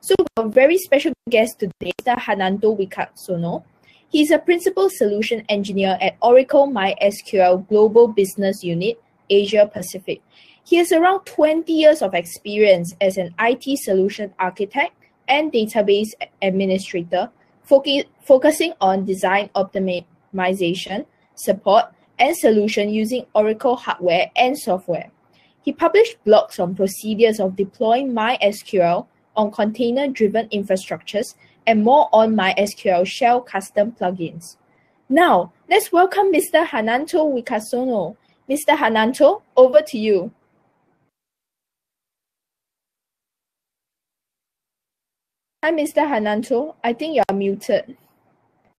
So a very special guest today, Mr. Hananto Wicaksono. He's a Principal Solution Engineer at Oracle MySQL Global Business Unit, Asia Pacific. He has around 20 years of experience as an IT solution architect and database administrator, focusing on design optimization, support, and solution using Oracle hardware and software. He published blogs on procedures of deploying MySQL on container-driven infrastructures and more on MySQL shell custom plugins. Now, let's welcome Mr. Hananto Wicaksono. Mr. Hananto, over to you. Hi, Mr. Hananto. I think you're muted.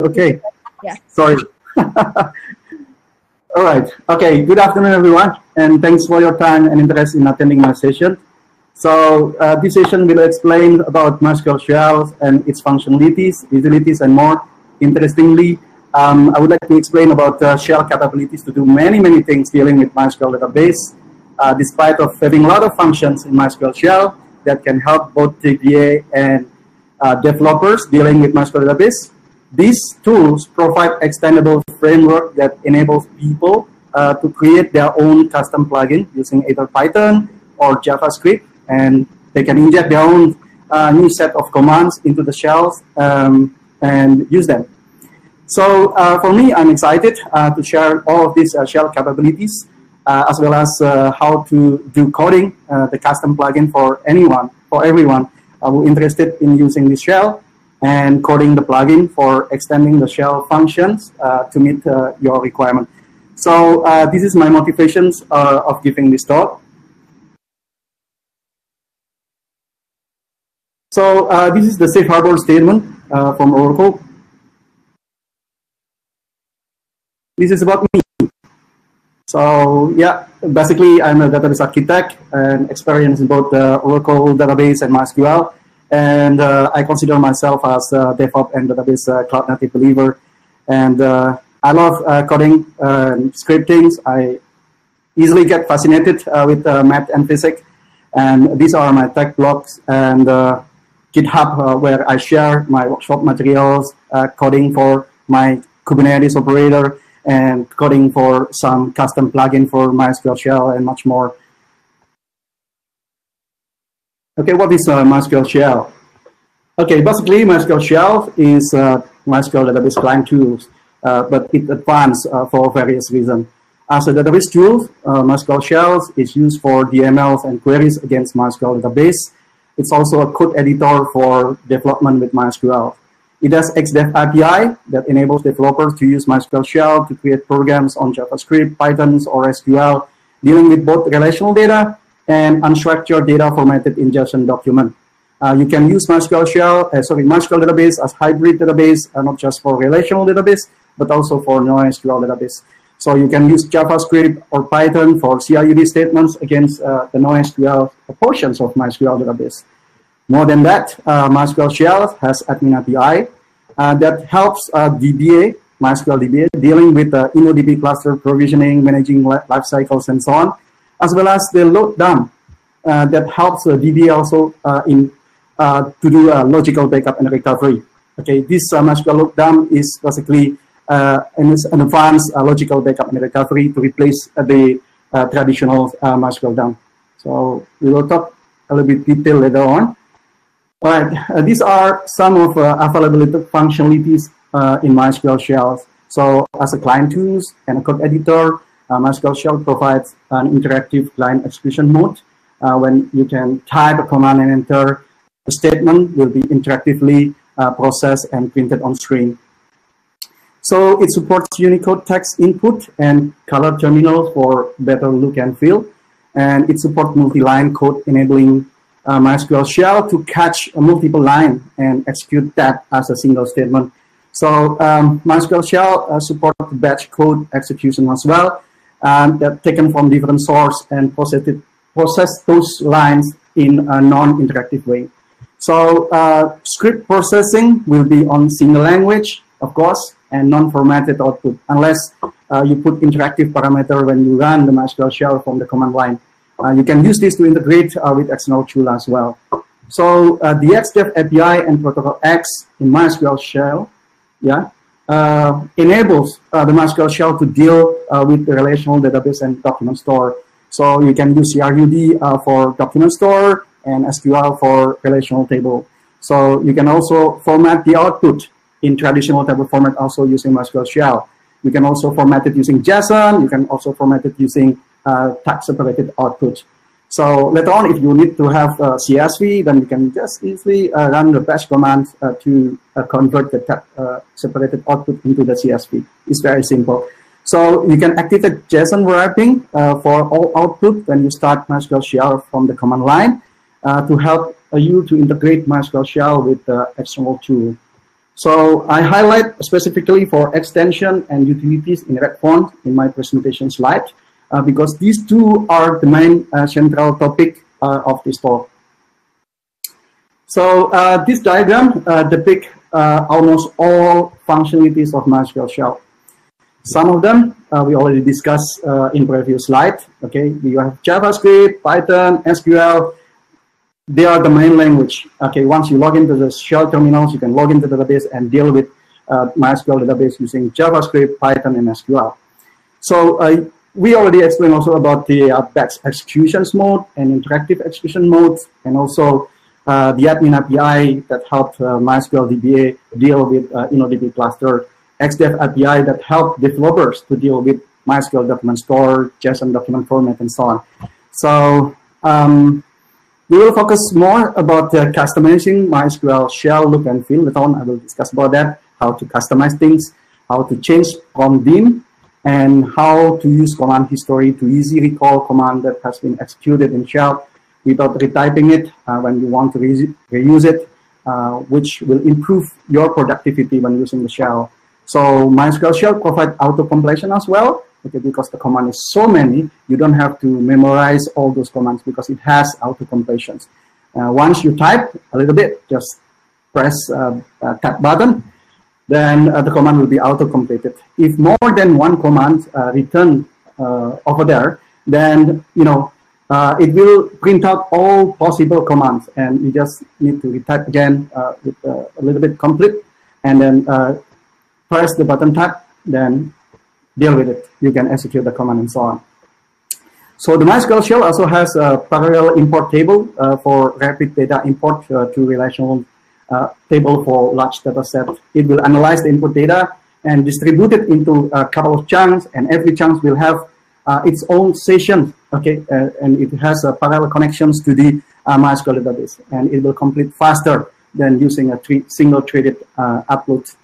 Okay. Yeah. Sorry. All right. Okay. Good afternoon, everyone, and thanks for your time and interest in attending my session. So uh, this session will explain about MySQL shells and its functionalities, utilities, and more. Interestingly, um, I would like to explain about uh, shell capabilities to do many, many things dealing with MySQL database. Uh, despite of having a lot of functions in MySQL shell that can help both DBA and uh, developers dealing with MySQL database, these tools provide extendable framework that enables people uh, to create their own custom plugin using either Python or JavaScript, and they can inject their own uh, new set of commands into the shells um, and use them. So uh, for me, I'm excited uh, to share all of these uh, shell capabilities, uh, as well as how to do coding, the custom plugin for anyone, for everyone who interested in using this shell and coding the plugin for extending the shell functions uh, to meet uh, your requirement. So uh, this is my motivations of giving this talk. So this is the safe harbor statement from Oracle. This is about me. So yeah, basically I'm a database architect and experienced in both the Oracle database and MySQL. And uh, I consider myself as a DevOps and database uh, cloud native believer. And uh, I love uh, coding and scripting. I easily get fascinated uh, with uh, math and physics. And these are my tech blogs and GitHub where I share my workshop materials, coding for my Kubernetes operator, and coding for some custom plugin for MySQL shell and much more. Okay, what is uh, MySQL shell? Okay, basically MySQL shell is uh, MySQL database client tools, uh, but it advanced uh, for various reasons. As a database tool, uh, MySQL shells is used for DMLs and queries against MySQL database. It's also a code editor for development with MySQL. It has XDev API that enables developers to use MySQL shell to create programs on JavaScript, Python, or SQL, dealing with both relational data and unstructured data formatted in JSON document. Uh, you can use MySQL shell, uh, sorry, MySQL database as hybrid database, uh, not just for relational database, but also for NoSQL database. So you can use JavaScript or Python for CRUD statements against uh, the NoSQL portions of MySQL database. More than that, uh, MySQL shell has admin API uh, that helps DBA, MySQL DBA, dealing with uh, InnoDB cluster provisioning, managing life cycles, and so on as well as the load dump uh, that helps the DB also uh, in uh, to do a logical backup and recovery. Okay, this uh, MySQL load dump is basically uh, an, an advanced uh, logical backup and recovery to replace the traditional MySQL dump. So we will talk a little bit detail later on. All right, these are some of uh, functionalities in MySQL shells. So as a client tools and a code editor, uh, MySQL Shell provides an interactive client execution mode uh, when you can type a command and enter. The statement will be interactively uh, processed and printed on screen. So it supports Unicode text input and color terminals for better look and feel. And it supports multi-line code enabling uh, MySQL shell to catch a multiple line and execute that as a single statement. So um, MySQL shell uh, supports batch code execution as well and that taken from different source and process, it, process those lines in a non-interactive way. So uh, script processing will be on single language, of course, and non-formatted output, unless uh, you put interactive parameter when you run the MySQL shell from the command line. Uh, you can use this to integrate uh, with external tool as well. So uh, the XDev API and Protocol X in MySQL Shell, yeah, uh, enables uh, the MySQL Shell to deal with the relational database and document store. So you can use CRUD for document store and SQL for relational table. So you can also format the output in traditional table format also using MySQL Shell. You can also format it using JSON. You can also format it using uh, type separated output. So later on, if you need to have CSV, then you can just easily uh, run the bash command uh, to uh, convert the uh, separated output into the CSV. It's very simple. So you can activate JSON wrapping for all output when you start MySQL Shell from the command line to help you to integrate MySQL Shell with the external tool. So I highlight specifically for extension and utilities in red font in my presentation slide uh, because these two are the main uh, central topic uh, of this talk. So uh, this diagram uh, depicts uh, almost all functionalities of MySQL Shell. Some of them we already discussed in previous slide. Okay, you have JavaScript, Python, SQL. They are the main language. Okay, once you log into the Shell terminals, you can log into the database and deal with MySQL database using JavaScript, Python, and SQL. So we already explained also about the uh, batch executions mode and interactive execution modes, and also uh, the admin API that helped uh, MySQL DBA deal with uh, InnoDB cluster, XDev API that helped developers to deal with MySQL document store, JSON document format, and so on. So um, we will focus more about uh, customizing MySQL shell look and feel. Later on, I will discuss about that, how to customize things, how to change from Vim and how to use command history to easily recall command that has been executed in shell without retyping it uh, when you want to re reuse it, uh, which will improve your productivity when using the shell. So MySQL shell provide auto-completion as well, okay, because the command is so many, you don't have to memorize all those commands because it has auto-completions. Uh, once you type a little bit, just press uh, a tab button then uh, the command will be auto-completed. If more than one command uh, return uh, over there, then you know uh, it will print out all possible commands, and you just need to retype again uh, with uh, a little bit complete, and then press the button tab, then deal with it. You can execute the command and so on. So the MySQL shell also has a parallel import table for rapid data import to relational uh, table for large data set. It will analyze the input data and distribute it into a couple of chunks, and every chunk will have uh, its own session, okay, uh, and it has parallel connections to the uh, MySQL database, and it will complete faster than using a single threaded uh, upload.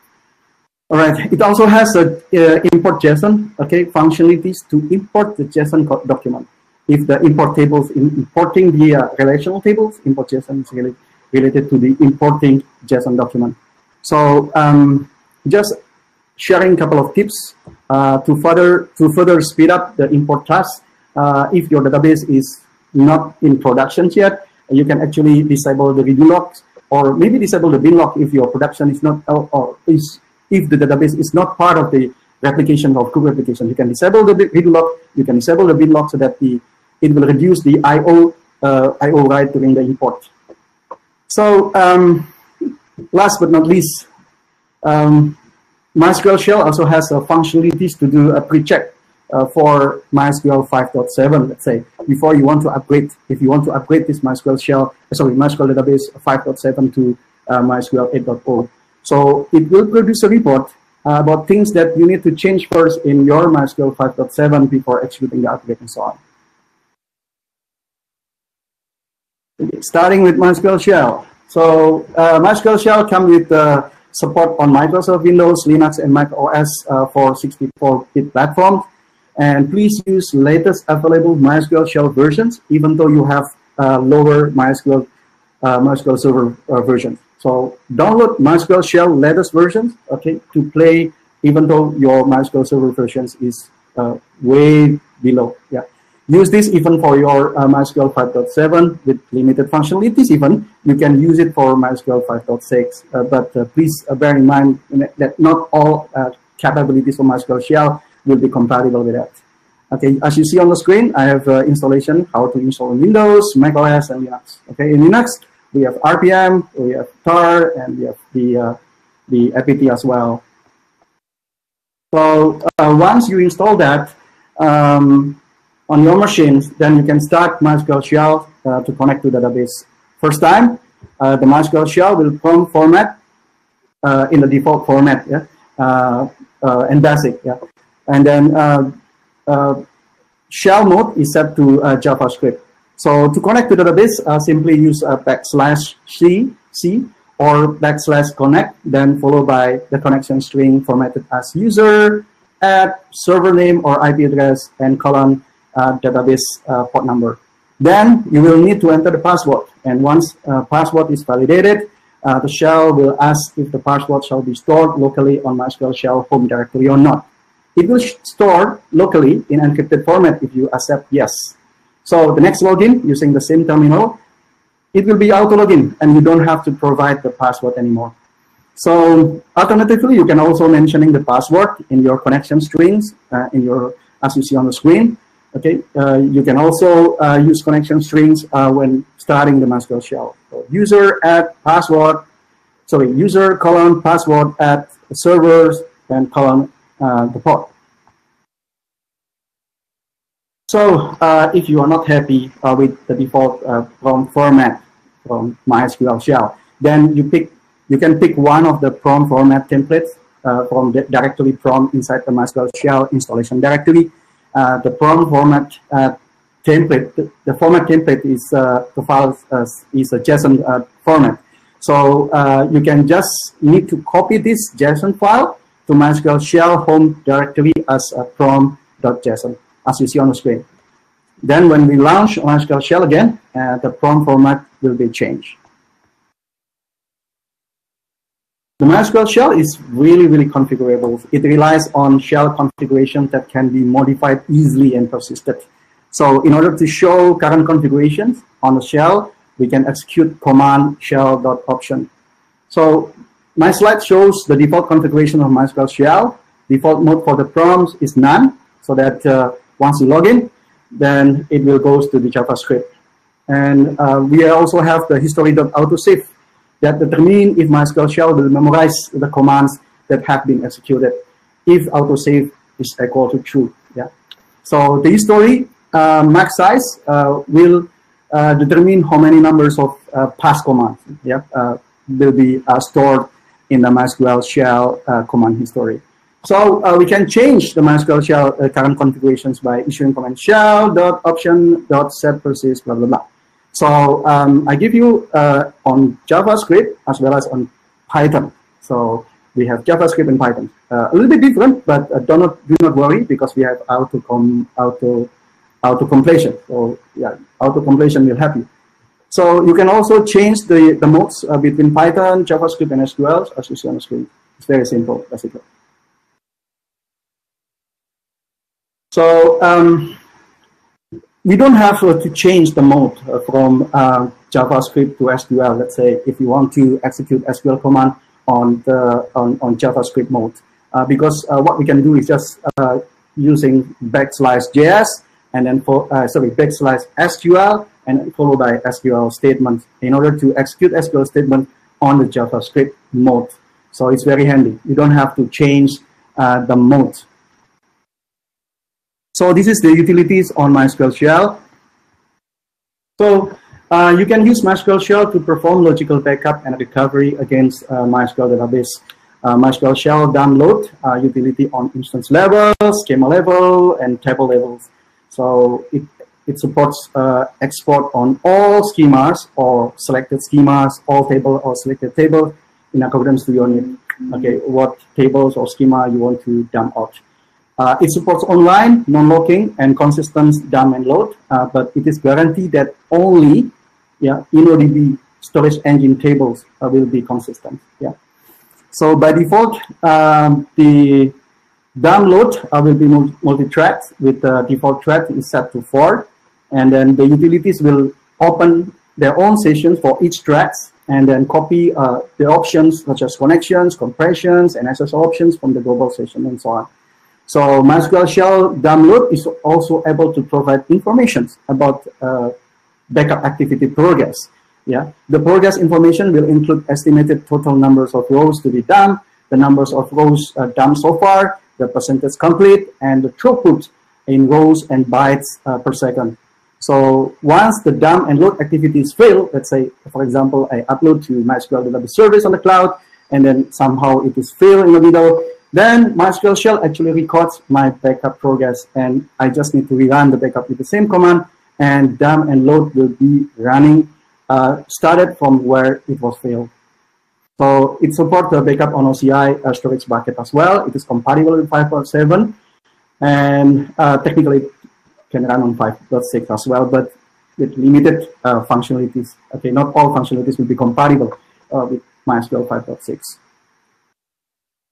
All right, it also has a uh, import JSON, okay, functionalities to import the JSON document. If the import tables, in importing the relational tables, import JSON is really related to the importing JSON document. So um, just sharing a couple of tips uh, to further to further speed up the import task. Uh, if your database is not in production yet, you can actually disable the redo logs or maybe disable the binlog if your production is not or is if the database is not part of the replication of group replication. You can disable the read lock, you can disable the read lock so that the it will reduce the IO uh, IO write during the import. So um, last but not least, um, MySQL Shell also has uh, functionalities to do a pre-check uh, for MySQL 5.7, let's say, before you want to upgrade, if you want to upgrade this MySQL Shell, uh, sorry, MySQL database 5.7 to uh, MySQL 8.0. So it will produce a report uh, about things that you need to change first in your MySQL 5.7 before executing the upgrade and so on. starting with MySQL Shell. So uh, MySQL Shell comes with uh, support on Microsoft Windows, Linux, and Mac OS uh, for 64-bit platforms. And please use latest available MySQL Shell versions, even though you have uh, lower MySQL uh, MySQL Server uh, version. So download MySQL Shell latest versions, okay, to play, even though your MySQL Server versions is way below. Yeah. Use this even for your uh, MySQL 5.7 with limited functionalities even. You can use it for MySQL 5.6, uh, but uh, please uh, bear in mind that not all uh, capabilities of MySQL Shell will be compatible with that. Okay, as you see on the screen, I have uh, installation, how to install Windows, Mac OS, and Linux. Okay, in Linux, we have RPM, we have tar, and we have the, uh, the apt as well. So uh, once you install that um, on your machines, then you can start MySQL shell uh, to connect to database. First time, uh, the MySQL shell will prompt format uh, in the default format, yeah, uh, and basic, yeah. And then shell mode is set to JavaScript. So to connect to the database, simply use a backslash C, C or backslash connect, then followed by the connection string formatted as user, at server name or IP address, and colon uh, database uh, port number. Then you will need to enter the password. And once uh, password is validated, uh, the shell will ask if the password shall be stored locally on MySQL shell home directory or not. It will store locally in encrypted format if you accept yes. So the next login using the same terminal it will be auto login and you don't have to provide the password anymore. So alternatively, you can also mentioning the password in your connection strings uh, in your as you see on the screen. Okay, uh, you can also uh, use connection strings uh, when starting the MySQL shell. So user at password, sorry, user colon password at servers and colon uh, the port. So uh, if you are not happy uh, with the default uh, prompt format from MySQL shell, then you pick you can pick one of the prompt format templates uh, from the directory prompt inside the MySQL shell installation directory. Uh, the prompt format uh, template, the, the, format template is the file is a JSON format. So you can just need to copy this JSON file to MySQL shell home directory as a prompt.json as you see on the screen. Then when we launch MySQL shell again, uh, the prompt format will be changed. The MySQL shell is really, really configurable. It relies on shell configuration that can be modified easily and persisted. So in order to show current configurations on the shell, we can execute command shell.option. So my slide shows the default configuration of MySQL shell. Default mode for the prompts is none, so that uh, once you log in, then it will go to the JavaScript. And uh, we also have the history.autosave that determine if MySQL shell will memorize the commands that have been executed if autosave is equal to true. Yeah. So the history uh, max size uh, will uh, determine how many numbers of uh, past commands yeah, uh, will be uh, stored in the MySQL shell command history. So uh, we can change the MySQL shell uh, current configurations by issuing command shell dot option dot set persist blah blah blah. So um, I give you uh, on JavaScript as well as on Python. So we have JavaScript and Python. Uh, a little bit different, but uh, do not do not worry because we have auto com auto auto completion. So yeah, auto completion will help you. So you can also change the the modes uh, between Python, JavaScript, and SQL as you see on the screen. It's very simple, basically. So um, we don't have to change the mode uh, from uh, JavaScript to SQL. Let's say if you want to execute SQL command on the on, on JavaScript mode, uh, because uh, what we can do is just uh, using backslash JS and then for uh, sorry backslash SQL and followed by SQL statement in order to execute SQL statement on the JavaScript mode. So it's very handy. You don't have to change the mode so this is the utilities on MySQL shell. So uh, you can use MySQL shell to perform logical backup and recovery against uh, MySQL database. Uh, MySQL shell download uh, utility on instance level, schema level, and table levels. So it, it supports uh, export on all schemas or selected schemas, all table or selected table in accordance to your need. Okay, what tables or schema you want to dump out. Uh, it supports online, non-locking, and consistent dump and load, uh, but it is guaranteed that only yeah, InnoDB storage engine tables uh, will be consistent. Yeah. So by default, um, the download uh, will be multi-thread with the default thread is set to four, and then the utilities will open their own sessions for each thread and then copy uh, the options such as connections, compressions, and SSL options from the global session and so on. So MySQL shell download is also able to provide information about uh, backup activity progress, Yeah, the progress information will include estimated total numbers of rows to be done, the numbers of rows uh, done so far, the percentage complete, and the throughput in rows and bytes uh, per second. So once the dump and load activities fail, let's say, for example, I upload to MySQL database service on the cloud, and then somehow it is failed in the middle, then MySQL shell actually records my backup progress, and I just need to rerun the backup with the same command, and dump and load will be running uh, started from where it was failed. So it supports the backup on OCI uh, storage bucket as well. It is compatible with 5.7, and uh, technically can run on 5.6 as well, but with limited uh, functionalities. Okay, not all functionalities will be compatible uh, with MySQL 5.6.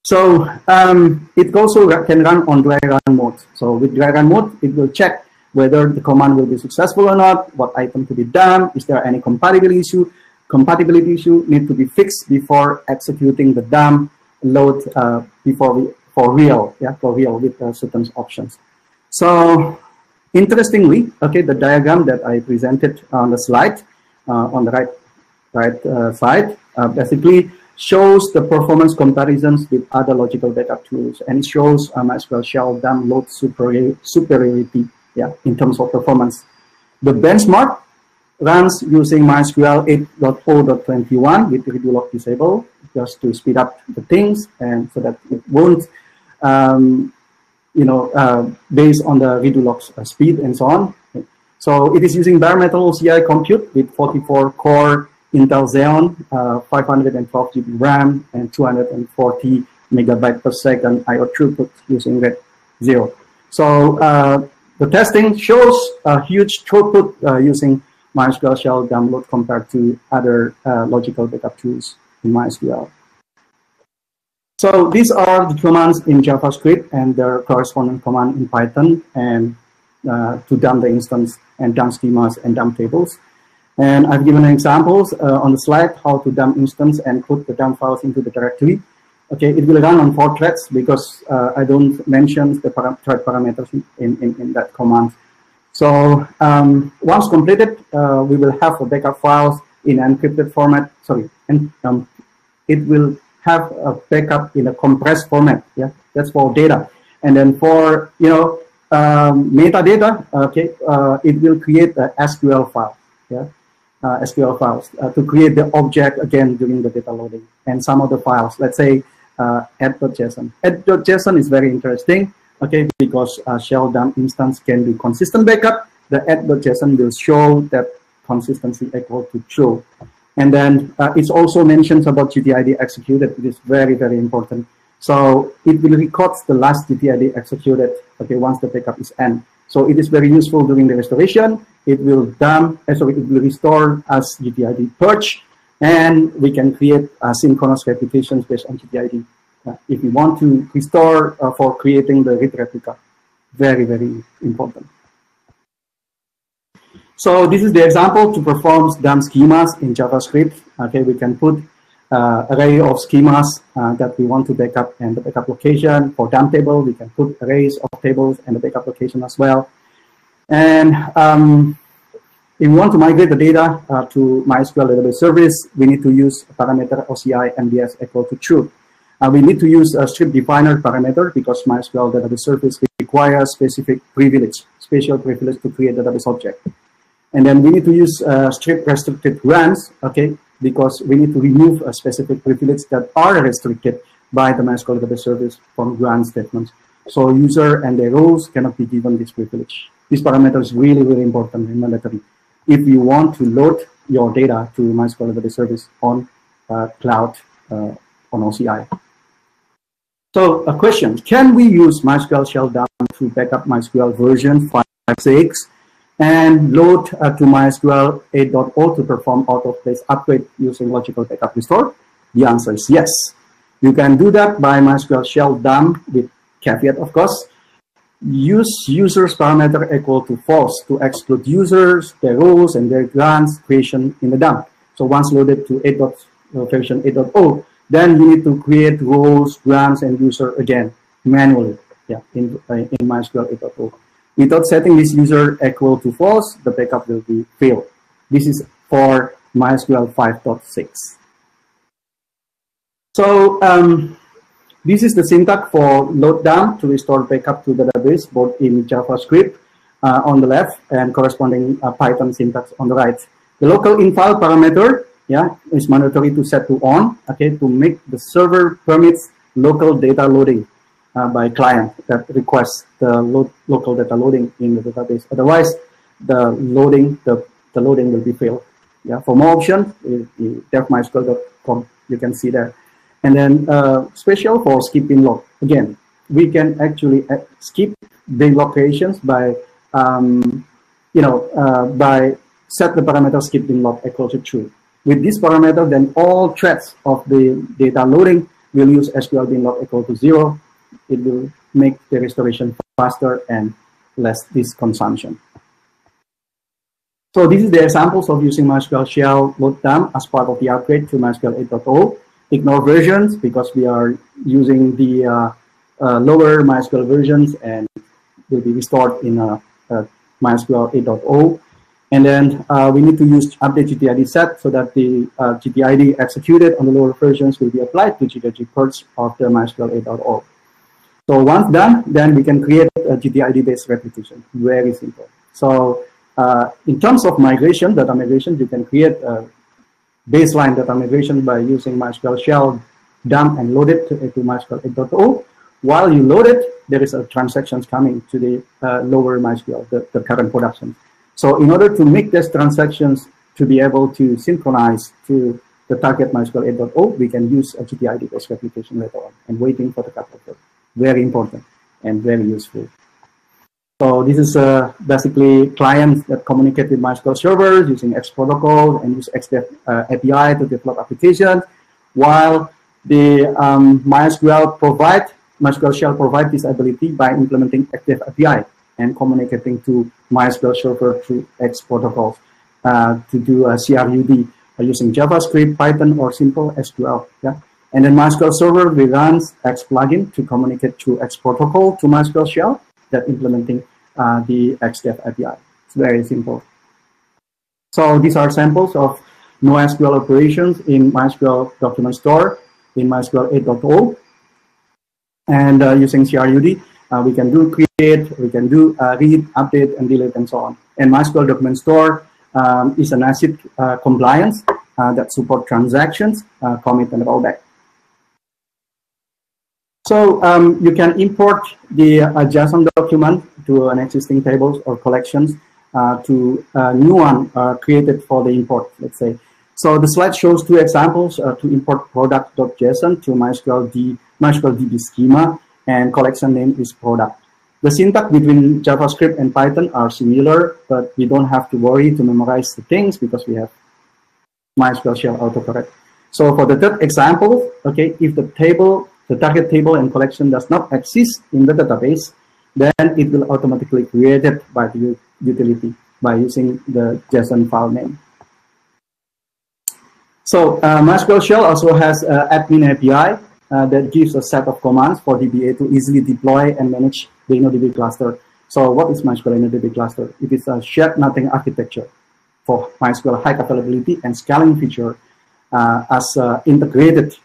So um, it also can run on dry run mode. So with dry run mode, it will check whether the command will be successful or not, what item to be done, is there any compatibility issue, compatibility issue need to be fixed before executing the dump load uh, before we, for real, yeah, for real with uh, certain options. So Interestingly, okay, the diagram that I presented on the slide uh, on the right right uh, side uh, basically shows the performance comparisons with other logical data tools, and it shows um, MySQL shell dump load superiority, yeah, in terms of performance. The benchmark runs using MySQL 8.0.21 with redo log disabled, just to speed up the things and so that it won't um, you know, uh, based on the redo log uh, speed and so on. So it is using bare metal OCI compute with 44 core Intel Xeon, uh, 512 GB RAM, and 240 megabyte per second IO throughput using RAID 0. So uh, the testing shows a huge throughput uh, using MySQL shell dump load compared to other uh, logical backup tools in MySQL. So these are the commands in JavaScript and their corresponding command in Python and uh, to dump the instance and dump schemas and dump tables. And I've given examples uh, on the slide how to dump instance and put the dump files into the directory. Okay, it will run on four threads because uh, I don't mention the para thread parameters in, in, in, that command. So um, once completed, uh, we will have the backup files in encrypted format. Sorry, and um, it will have a backup in a compressed format. Yeah, that's for data. And then for you know um, metadata, okay, uh, it will create a SQL file. Yeah, uh, SQL files uh, to create the object again during the data loading. And some of the files, let's say uh, add.json. Add.json is very interesting. Okay, because uh, shell dump instance can do consistent backup. The add.json will show that consistency equal to true. And then uh, it's also mentions about GTID executed. It is very, very important. So it will record the last GTID executed, okay, once the backup is end. So it is very useful during the restoration. It will dump, uh, sorry, it will restore as GTID purge, and we can create asynchronous repetitions based on GTID. Uh, if we want to restore uh, for creating the read replica, very, very important. So this is the example to perform dump schemas in JavaScript. Okay, we can put uh, array of schemas uh, that we want to backup and the backup location. For dump table, we can put arrays of tables and the backup location as well. And um, if we want to migrate the data uh, to MySQL database service, we need to use parameter OCI MDS equal to true. Uh, we need to use a strip definer parameter because MySQL database service requires specific privilege, special privilege to create database object. And then we need to use uh, strict restricted runs, okay, because we need to remove a specific privilege that are restricted by the MySQL database service from grant statements. So user and their roles cannot be given this privilege. This parameter is really, really important and mandatory. If you want to load your data to MySQL database service on uh, cloud uh, on OCI. So a question, can we use MySQL shell down to backup MySQL version 5.6 and load uh, to MySQL 8.0 to perform out-of-place upgrade using logical backup restore? The answer is yes. You can do that by MySQL shell dump with caveat, of course. Use users parameter equal to false to exclude users, their roles, and their grants creation in the dump. So once loaded to 8. Uh, version 8.0, then you need to create roles, grants, and user again manually. Yeah, in, uh, in MySQL 8.0. Without setting this user equal to false, the backup will be failed. This is for MySQL 5.6. So um, this is the syntax for load dump to restore backup to database, both in JavaScript uh, on the left and corresponding uh, Python syntax on the right. The local infile parameter, yeah, is mandatory to set to on, okay, to make the server permits local data loading uh, by client that requests the lo local data loading in the database. Otherwise, the loading, the, the loading will be failed. Yeah, for more options, dev.mysql.com, you can see that. And then uh, special for skipping log. Again, we can actually uh, skip the locations by, um, you know, uh, by set the parameter skipping log equal to true. With this parameter, then all threads of the data loading will use SQL bin log equal to zero. It will make the restoration faster and less disk consumption. So this is the examples of using MySQL shell load dump as part of the upgrade to MySQL 8.0 ignore versions because we are using the uh, uh, lower MySQL versions and will be restored in uh, MySQL 8.0. And then uh, we need to use update GTID set so that the uh, GTID executed on the lower versions will be applied to GTID ports of the MySQL 8.0. So once done, then we can create a GTID-based replication. Very simple. So uh, in terms of migration, data migration, you can create a baseline data migration by using MySQL shell dump and load it to, MySQL 8.0. While you load it, there is a transactions coming to the uh, lower MySQL, the, the current production. So in order to make these transactions to be able to synchronize to the target MySQL 8.0, we can use a GTID-based replication later on and waiting for the cutover. Very important and very useful. So this is uh, basically clients that communicate with MySQL servers using X protocol and use XDEV uh, API to develop applications, while the um, MySQL provide MySQL shell provide this ability by implementing XDEV API and communicating to MySQL server through X protocols uh, to do a CRUD uh, using JavaScript, Python, or simple SQL. Yeah. And then MySQL server runs X plugin to communicate through X protocol to MySQL shell that implementing uh, the XDEV API. It's very simple. So these are samples of NoSQL operations in MySQL document store in MySQL 8.0. And uh, using CRUD, uh, we can do create, we can do uh, read, update, and delete, and so on. And MySQL document store um, is an ACID uh, compliance uh, that support transactions, commit, and rollback. So um, you can import the uh, JSON document to an existing tables or collections uh, to a new one uh, created for the import, let's say. So the slide shows two examples uh, to import product.json to MySQL, D, MySQL DB schema and collection name is product. The syntax between JavaScript and Python are similar, but we don't have to worry to memorize the things because we have MySQL shell autocorrect. So for the third example, okay, if the table the target table and collection does not exist in the database, then it will automatically create it by the utility by using the JSON file name. So uh, MySQL Shell also has uh, admin API uh, that gives a set of commands for DBA to easily deploy and manage the InnoDB cluster. So what is MySQL InnoDB cluster? It is a shared nothing architecture for MySQL high availability and scaling feature uh, as uh, integrated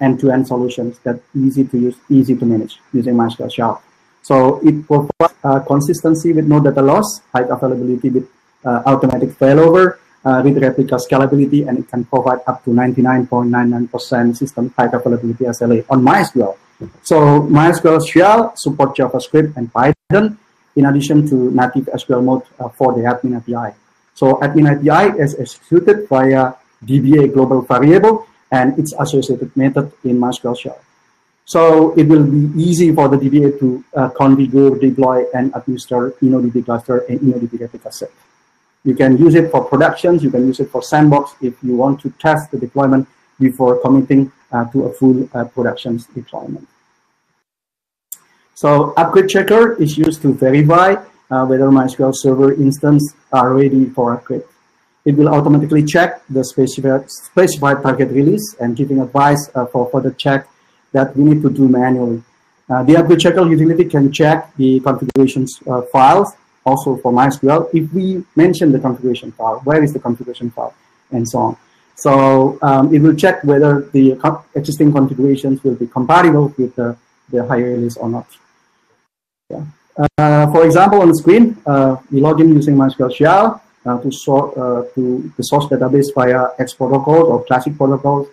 end-to-end solutions that easy to use, easy to manage using MySQL Shell. So it provides uh, consistency with no data loss, high availability with uh, automatic failover, uh, with replica scalability, and it can provide up to 99.99% system high availability SLA on MySQL. So MySQL Shell support JavaScript and Python, in addition to native SQL mode uh, for the admin API. So admin API is executed via DBA global variable and its associated method in MySQL shell. So it will be easy for the DBA to uh, configure, deploy, and administer InnoDB cluster and InnoDB replica set. You can use it for productions, you can use it for sandbox if you want to test the deployment before committing uh, to a full uh, productions deployment. So upgrade checker is used to verify uh, whether MySQL server instance are ready for upgrade. It will automatically check the specified, specified target release and giving advice uh, for further check that we need to do manually. Uh, the upgrade checker utility can check the configurations uh, files also for MySQL. If we mention the configuration file, where is the configuration file? and so on. So um, it will check whether the existing configurations will be compatible with the, the higher release or not. Yeah. Uh, for example, on the screen, uh, we log in using MySQL shell to, sort, uh, to the source database via X protocol or classic protocols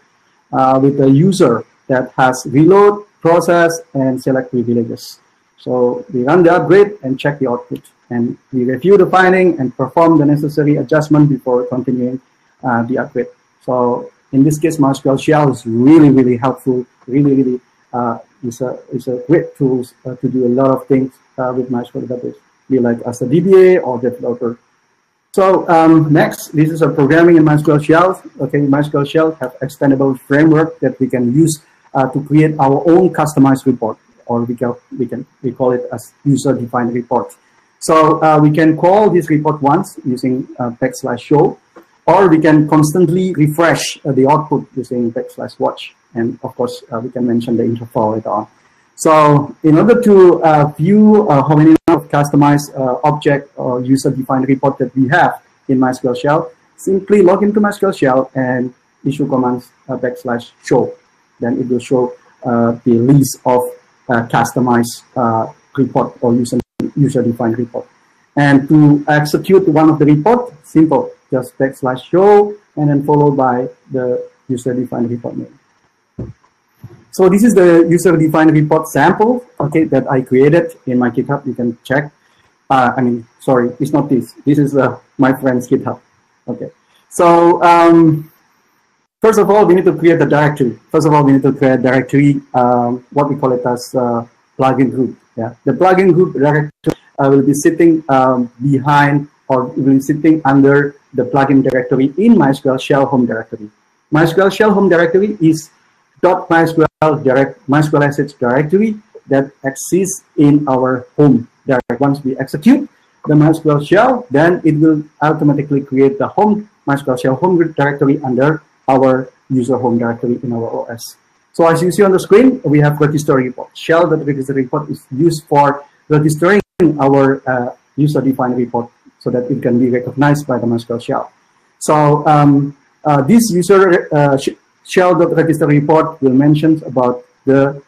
uh, with the user that has reload, process, and select privileges. So we run the upgrade and check the output. And we review the finding and perform the necessary adjustment before continuing uh, the upgrade. So in this case, MySQL Shell is really, really helpful, really, really uh, is a is a great tool uh, to do a lot of things uh, with MySQL database, be like as a DBA or developer. So um, next, this is a programming in MySQL Shell. Okay, MySQL Shell have extendable framework that we can use uh, to create our own customized report, or we can we can we call it as user-defined report. So uh, we can call this report once using uh, backslash show, or we can constantly refresh uh, the output using backslash watch. And of course, uh, we can mention the interval later on. So in order to uh, view how many of customized uh, object or user-defined report that we have in MySQL Shell, simply log into MySQL Shell and issue commands uh, backslash show. Then it will show uh, the list of uh, customized report or user-defined report. And to execute one of the report, simple, just backslash show and then followed by the user-defined report name. So this is the user-defined report sample, okay, that I created in my GitHub. You can check. Uh, I mean, sorry, it's not this. This is uh, my friend's GitHub. Okay. So um, first of all, we need to create the directory. First of all, we need to create directory, um, what we call it as uh, plugin group. Yeah, the plugin group directory uh, will be sitting um, behind or will be sitting under the plugin directory in MySQL Shell home directory. MySQL Shell home directory is .mysql direct MySQL assets directory that exists in our home directory. Once we execute the MySQL shell, then it will automatically create the home MySQL shell home directory under our user home directory in our OS. So as you see on the screen, we have register report. Shell.register report is used for registering our uh, user-defined report so that it can be recognized by the MySQL shell. So um, uh, this user uh, shell.register report will mention about the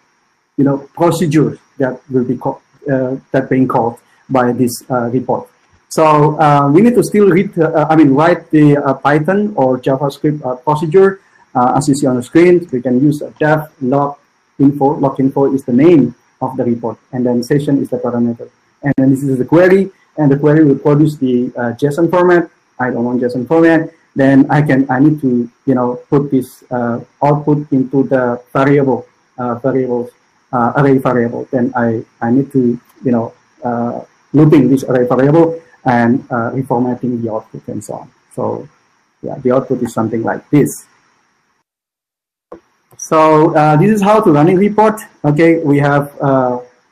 you know procedures that will be called uh, that being called by this uh, report. So uh, we need to still read, uh, I mean, write the uh, Python or JavaScript uh, procedure. as you see on the screen, we can use a def log info. Log info is the name of the report, and then session is the parameter. And then this is the query, and the query will produce the JSON format. I don't want JSON format then I can I need to you know put this uh, output into the variable uh, variables uh, array variable. Then I I need to you know uh, looping this array variable and uh, reformatting the output and so on. So yeah, the output is something like this. So uh, this is how to running report. Okay, we have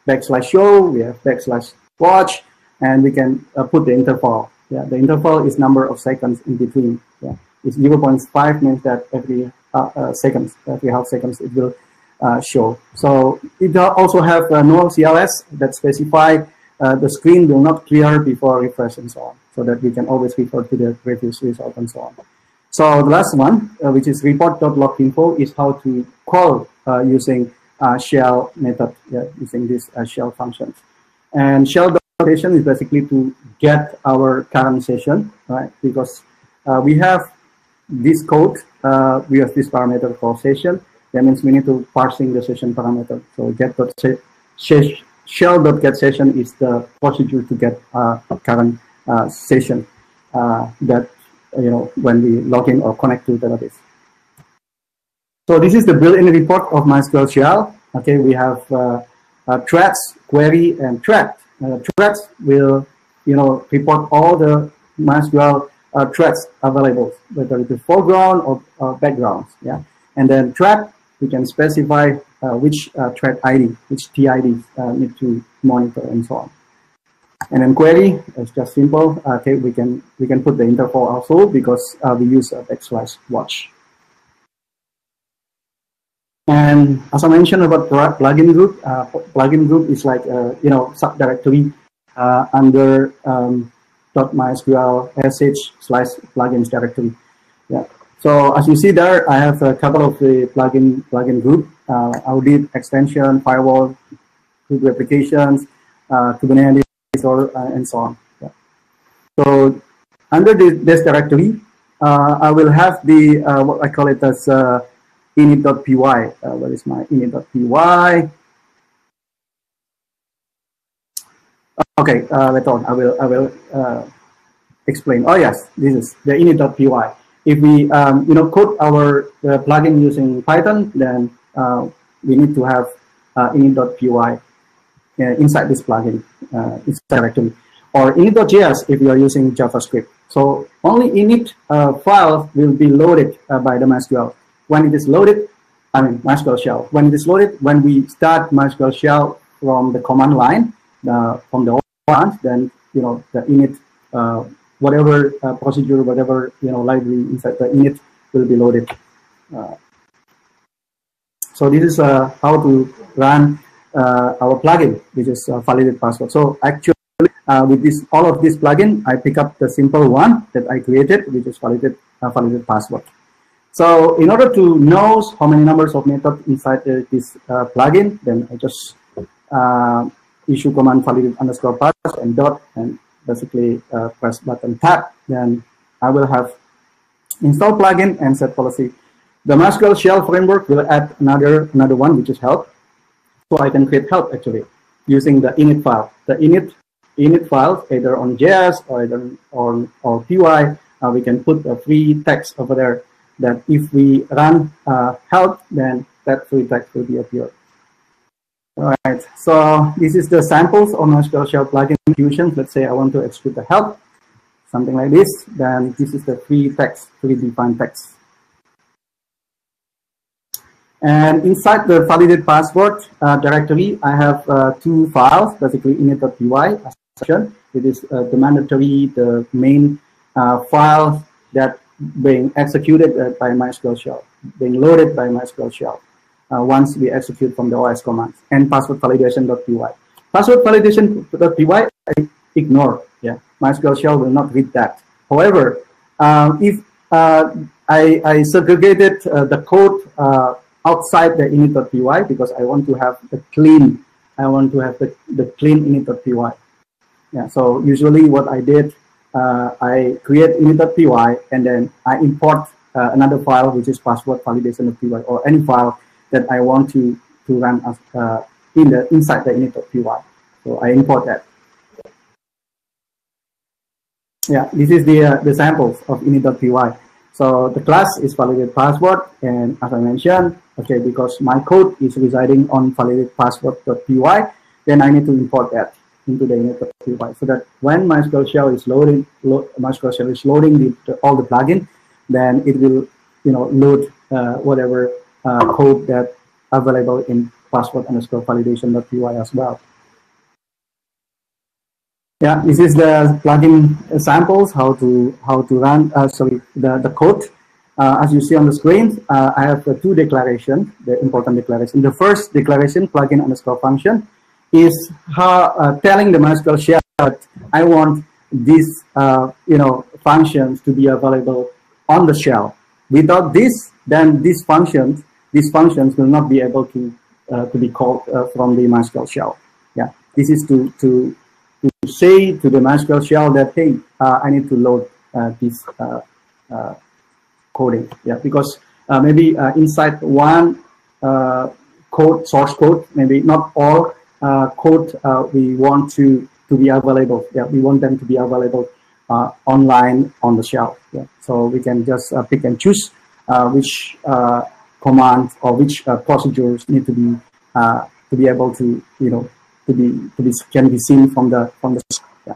backslash show, we have backslash watch, and we can put the interval yeah, the interval is number of seconds in between. Yeah, it's 0.5 means that every uh, uh, seconds, every half seconds, it will uh, show. So it also have no CLS that specify uh, the screen will not clear before refresh and so on, so that we can always refer to the previous result and so on. So the last one, uh, which is report.loginfo, is how to call uh, using shell method, yeah, using this shell functions. And shell is basically to get our current session, right? Because uh, we have this code, uh, we have this parameter called session. That means we need to parsing the session parameter. So get shell.get session is the procedure to get uh, current uh, session uh, that, you know, when we log in or connect to database. So this is the built-in report of MySQL shell. Okay, we have uh, threads, query, and thread uh, threads will, you know, report all the MySQL uh, threads available, whether it is foreground or uh, backgrounds. Yeah, and then thread we can specify uh, which uh, thread ID, which TID uh, need to monitor, and so on. And then query is just simple. Okay, we can we can put the interval also because we use a backslash watch. And as I mentioned about plugin group, uh, plugin group is like you know subdirectory uh, under um, .mysql sh slash plugins directory. Yeah. So as you see there, I have a couple of the plugin plugin group, uh, audit, extension, firewall, group applications, uh, Kubernetes, or uh, and so on. Yeah. So under the, this directory, uh, I will have the uh, what I call it as uh, init.py. Where is my init.py? Okay, uh, later on I will I will uh, explain. Oh yes, this is the init.py. If we um, you know code our uh, plugin using Python, then uh, we need to have uh, init.py uh, inside this plugin uh, or init.js if you are using JavaScript. So only init uh, file will be loaded by the MySQL. When it is loaded, I mean MySQL shell. When it is loaded, when we start MySQL shell from the command line, uh, from the then you know the init, uh, whatever uh, procedure, whatever you know library inside the init will be loaded. Uh, so this is uh, how to run our plugin, which is validated password. So actually uh, with this all of this plugin, I pick up the simple one that I created, which is validated, uh, validated password. So in order to know how many numbers of methods inside uh, this uh, plugin, then I just uh, issue command validate underscore password and dot and basically uh, press button tab. Then I will have install plugin and set policy. The MySQL shell framework will add another another one, which is help. So I can create help actually using the init file. The init init files, either on JS or either on or PY, uh, we can put a free text over there that if we run uh, help, then that free text will be appeared. All right, so this is the samples on MySQL Shell plugin Fusion. Let's say I want to execute the help, something like this, then this is the free text, free defined text. And inside the validated password uh, directory, I have uh, two files, basically init.py section. It is uh, the mandatory, the main uh, file that being executed uh, by MySQL shell, being loaded by MySQL shell once we execute from the OS commands and password validation.py. Password validation.py, ignore. Yeah, MySQL shell will not read that. However, uh, if uh, I, I, segregated the code outside the init.py because I want to have the clean, I want to have the, the clean init.py. Yeah, so usually what I did, uh, I create init.py and then I import uh, another file which is password validation.py or any file that I want to to run as, uh, in the inside the init.py. So I import that. Yeah, this is the uh, the samples of init.py. So the class is validated password, and as I mentioned, okay, because my code is residing on validated password.py, then I need to import that into the init.py so that when MySQL shell is loading, lo MySQL shell is loading the, all the plugin, then it will, you know, load uh, whatever uh, code that available in password underscore validation.py as well. Yeah, this is the plugin samples, how to how to run, uh, sorry, the, the code. Uh, as you see on the screen, uh, I have two declarations, the important declaration. The first declaration, plugin underscore function, is how, uh, telling the MySQL shell that I want these uh, you know functions to be available on the shell. Without this, then these functions these functions will not be able to uh, to be called uh, from the MySQL shell. Yeah, this is to to to say to the MySQL shell that hey, uh, I need to load uh, this coding. Yeah, because maybe inside one code source code, maybe not all uh, code uh, we want to to be available. Yeah, we want them to be available uh, online on the shell. Yeah, so we can just pick and choose which commands or which uh, procedures need to be uh, to be able to you know to be to be can be seen from the from the yeah.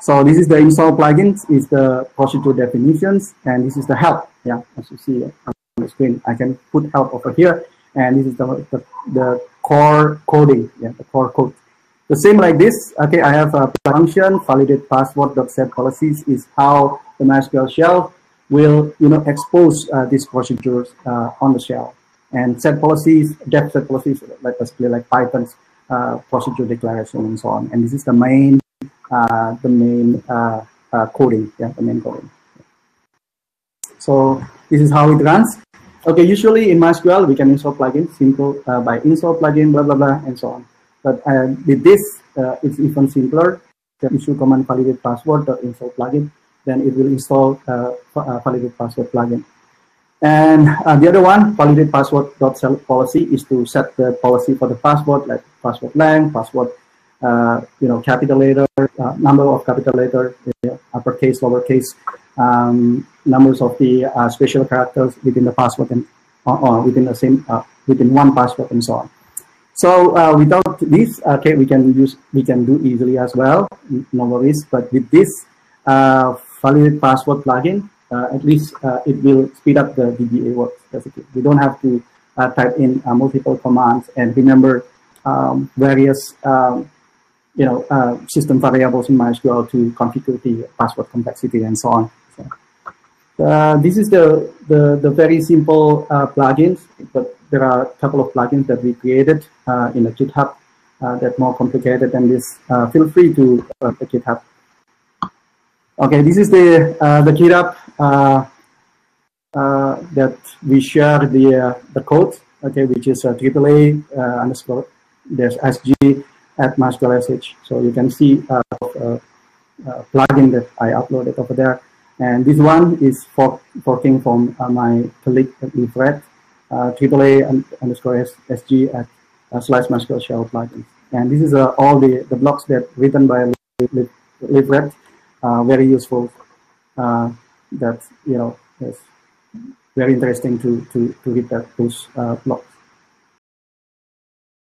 So this is the install plugins is the procedure definitions and this is the help. Yeah, as you see on the screen, I can put help over here and this is the, the, the core coding, yeah, the core code. The same like this, okay, I have a function, validate password dot set policies is how the MySQL shell will, you know, expose uh, these procedures uh, on the shell. And set policies, def set policies, like basically like Python's uh, procedure declaration and so on. And this is the main, uh, the main uh, uh, coding, yeah, the main coding. So this is how it runs. Okay, usually in MySQL, we can install plugins simple by install plugin, blah, blah, blah, and so on. But with this, it's even simpler. The issue command validate password or install plugin, then it will install uh, uh, validate password plugin. And uh, the other one, validate password dot policy, is to set the policy for the password, like password length, password, uh, you know, capital letter, uh, number of capital letter, uppercase, lowercase, um, numbers of the uh, special characters within the password and uh, within the same within one password and so on. So without this, okay, we can use, we can do easily as well, no worries. But with this uh, valid password plugin, uh, at least uh, it will speed up the DBA work. Basically, we don't have to uh, type in uh, multiple commands and remember um, various, um, you know, system variables in MySQL to configure the password complexity and so on. So, this is the, the, the very simple plugins, but there are a couple of plugins that we created uh, in the GitHub uh, that more complicated than this. Uh, feel free to uh, the GitHub. Okay, this is the uh, the GitHub uh, that we share the the code. Okay, which is uh, AAA underscore there's SG at MySQL.sh. So you can see uh, plugin that I uploaded over there. And this one is for forking from my colleague Lefred uh, AAA underscore SG at uh, slash MySQL shell plugins. And this is uh, all the, the blocks that written by Lefred, uh, very useful. Uh, that you know is very interesting to to to read that those uh, blocks.